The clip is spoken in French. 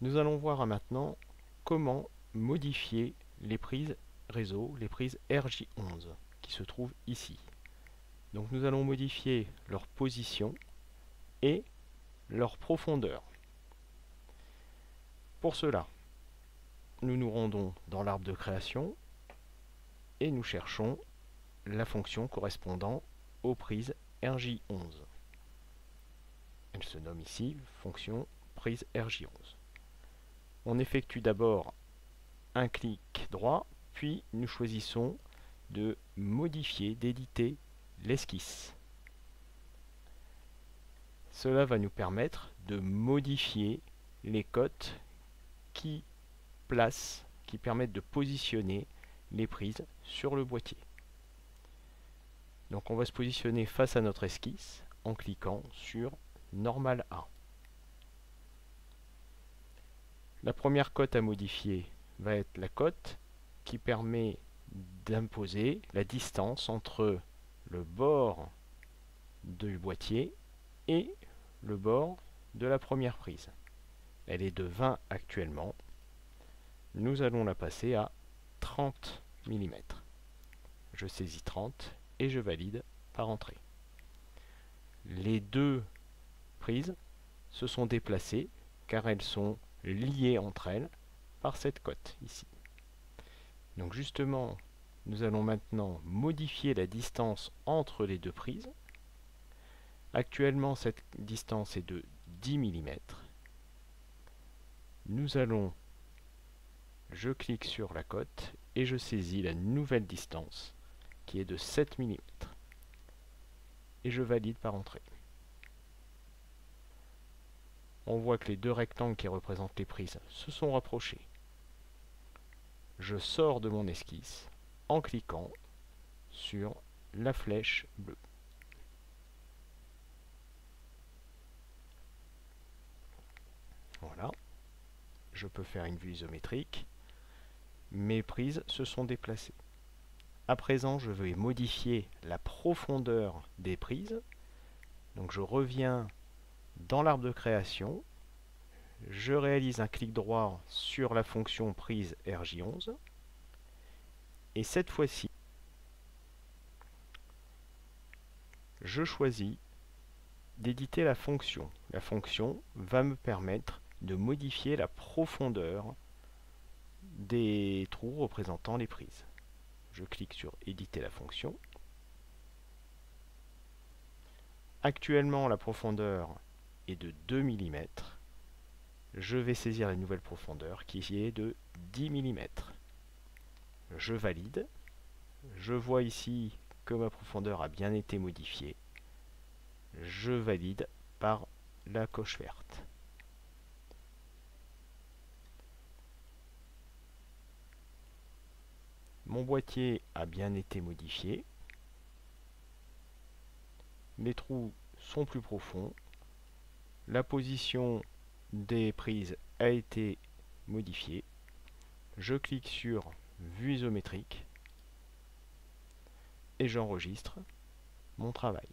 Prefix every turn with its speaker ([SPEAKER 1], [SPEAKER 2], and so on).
[SPEAKER 1] Nous allons voir maintenant comment modifier les prises réseau, les prises RJ11 qui se trouvent ici. Donc nous allons modifier leur position et leur profondeur. Pour cela, nous nous rendons dans l'arbre de création et nous cherchons la fonction correspondant aux prises RJ11. Elle se nomme ici fonction prise RJ11. On effectue d'abord un clic droit, puis nous choisissons de modifier, d'éditer l'esquisse. Cela va nous permettre de modifier les cotes qui placent, qui permettent de positionner les prises sur le boîtier. Donc on va se positionner face à notre esquisse en cliquant sur Normal A. La première cote à modifier va être la cote qui permet d'imposer la distance entre le bord du boîtier et le bord de la première prise. Elle est de 20 actuellement. Nous allons la passer à 30 mm. Je saisis 30 et je valide par entrée. Les deux prises se sont déplacées car elles sont liées entre elles par cette cote ici. Donc justement, nous allons maintenant modifier la distance entre les deux prises. Actuellement, cette distance est de 10 mm. Nous allons, je clique sur la cote et je saisis la nouvelle distance qui est de 7 mm. Et je valide par entrée. On voit que les deux rectangles qui représentent les prises se sont rapprochés je sors de mon esquisse en cliquant sur la flèche bleue. Voilà. Je peux faire une vue isométrique. Mes prises se sont déplacées. À présent, je vais modifier la profondeur des prises. Donc je reviens dans l'arbre de création je réalise un clic droit sur la fonction prise RJ11 et cette fois-ci je choisis d'éditer la fonction. La fonction va me permettre de modifier la profondeur des trous représentant les prises. Je clique sur éditer la fonction. Actuellement la profondeur est de 2 mm je vais saisir la nouvelle profondeur qui est de 10 mm. Je valide. Je vois ici que ma profondeur a bien été modifiée. Je valide par la coche verte. Mon boîtier a bien été modifié. Les trous sont plus profonds. La position des prises a été modifié. Je clique sur Vue isométrique et j'enregistre mon travail.